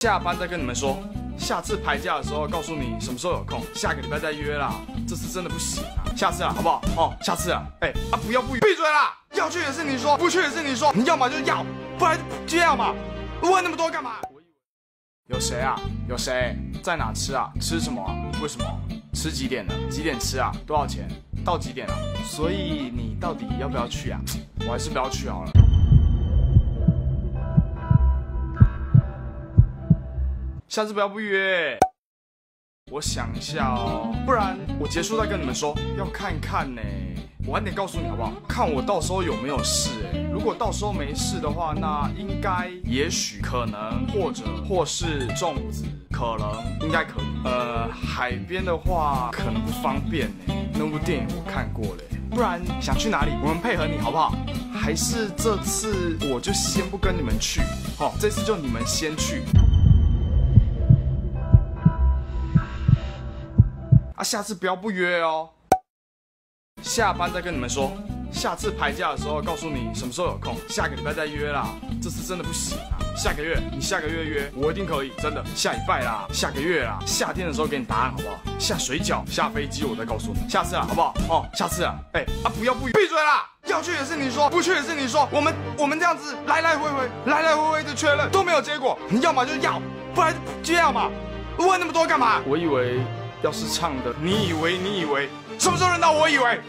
下班再跟你们说，下次排假的时候告诉你什么时候有空，下个礼拜再约啦。这次真的不行啊，下次啊，好不好？哦，下次啊，哎啊，不要不闭嘴啦！要去也是你说，不去也是你说，你要么就要，不然就这样嘛。问那么多干嘛？有谁啊？有谁在哪吃啊？吃什么？为什么？吃几点了？几点吃啊？多少钱？到几点啊？所以你到底要不要去啊？我还是不要去好了。下次不要不约。我想一下哦，不然我结束再跟你们说。要看看呢，我晚点告诉你好不好？看我到时候有没有事哎。如果到时候没事的话，那应该、也许、可能、或者、或是粽子，可能应该可以。呃，海边的话可能不方便呢。那部电影我看过了。不然想去哪里？我们配合你好不好？还是这次我就先不跟你们去。好，这次就你们先去。啊，下次不要不约哦。下班再跟你们说，下次排假的时候告诉你什么时候有空，下个礼拜再约啦。这次真的不行啊，下个月你下个月约，我一定可以，真的。下礼拜啦，下个月啦，夏天的时候给你答案好不好？下水饺、下飞机我再告诉你，下次啊，好不好？哦，下次啊，哎啊，不要不闭嘴啦！要去也是你说，不去也是你说，我们我们这样子来来回回，来来回回的确认都没有结果，你要么就要，不然就要嘛。问那么多干嘛？我以为。要是唱的，你以为你以为，什么时候轮到我以为？